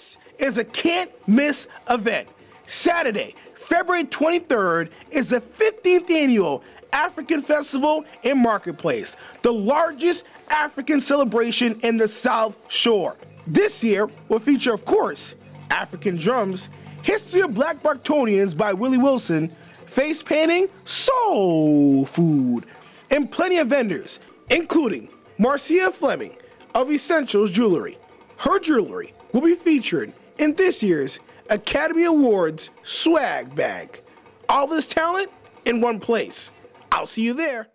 This is a can't miss event. Saturday, February 23rd is the 15th annual African Festival in Marketplace, the largest African celebration in the South Shore. This year will feature, of course, African drums, History of Black Brocktonians by Willie Wilson, face painting, soul food, and plenty of vendors, including Marcia Fleming of Essentials Jewelry. Her jewelry will be featured in this year's Academy Awards swag bag. All this talent in one place. I'll see you there.